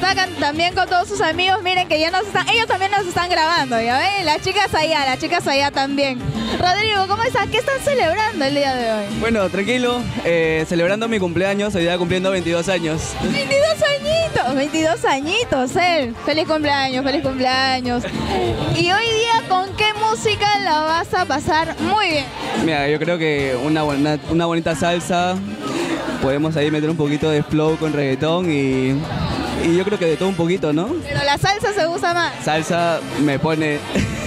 está can- también con todos sus amigos. Miren que ya nos están, ellos también nos están grabando, ¿ya ven? Las chicas allá, las chicas allá también. Rodrigo, ¿cómo estás? ¿Qué están celebrando el día de hoy? Bueno, tranquilo, eh, celebrando mi cumpleaños, hoy día cumpliendo 22 años. 22 añitos, 22 añitos, él. Feliz cumpleaños, feliz cumpleaños. Y hoy día, ¿con qué música la vas a pasar muy bien? Mira, yo creo que una, buena, una bonita salsa, podemos ahí meter un poquito de flow con reggaetón y, y yo creo que de todo un poquito, ¿no? Pero la salsa se usa más. Salsa me pone...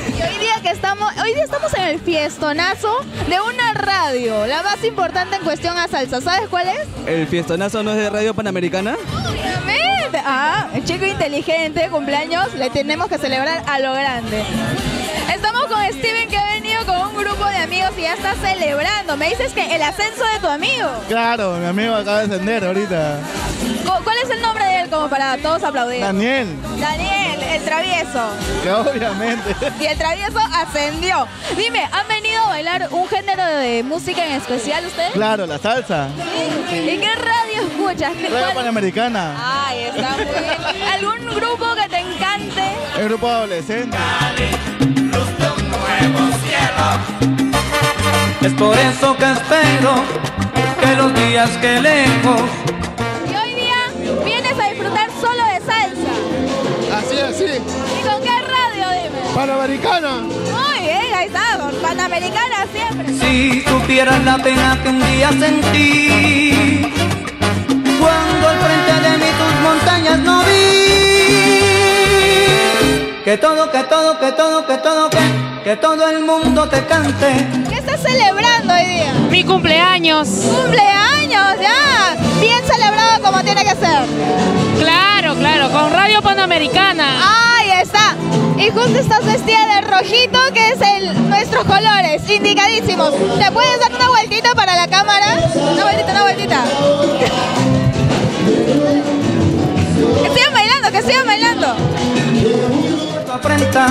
Y hoy día que estamos, hoy día estamos en el fiestonazo de una radio, la más importante en cuestión a salsa. ¿Sabes cuál es? ¿El fiestonazo no es de Radio Panamericana? Obviamente. Ah, el chico inteligente, cumpleaños, le tenemos que celebrar a lo grande. Estamos con Steven que ha venido con un grupo de amigos y ya está celebrando. Me dices que el ascenso de tu amigo. Claro, mi amigo acaba de ascender ahorita. Cu- ¿Cuál es el nombre como para todos aplaudir? Daniel, Daniel, el travieso. obviamente. Y el travieso ascendió. Dime, ¿han venido a bailar un género de música en especial ustedes? Claro, la salsa. ¿Y qué radio escuchas? ¿Qué- Radio Panamericana. Ay, está muy bien. ¿Algún grupo que te encante? El grupo adolescente. Es por eso que espero que los días que lejos ¿Y con qué radio, dime? Panamericana. Muy bien, ahí está, con Panamericana siempre. Si supieras la pena que un día sentí Cuando al frente de mí tus montañas no vi Que todo, que todo, que todo, que todo, que, que todo el mundo te cante ¿Qué estás celebrando hoy día? Mi cumpleaños. ¡Cumpleaños! ¡Ya! Bien celebrado Radio Panamericana. Ahí está. Y justo estás vestida de rojito, que es el, nuestros colores, indicadísimos. ¿Te puedes dar una vueltita para la cámara? Una vueltita, una vueltita. Que sigan bailando, que sigan bailando. tu afrenta